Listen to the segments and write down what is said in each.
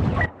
you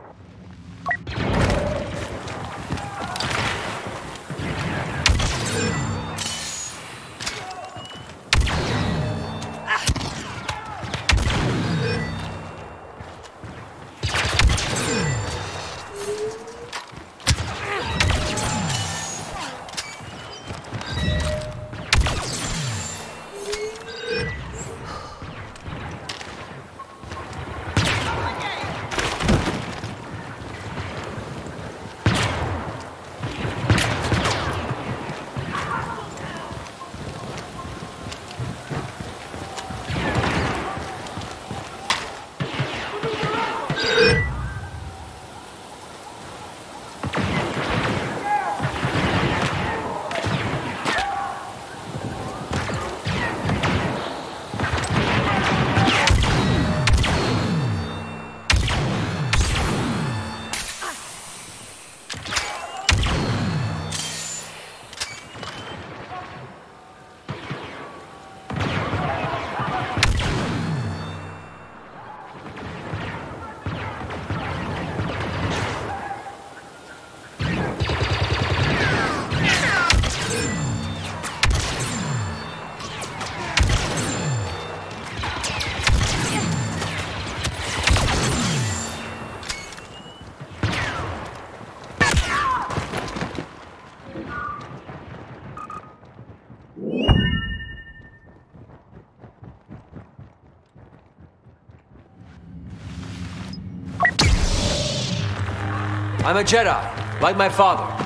I'm a Jedi, like my father.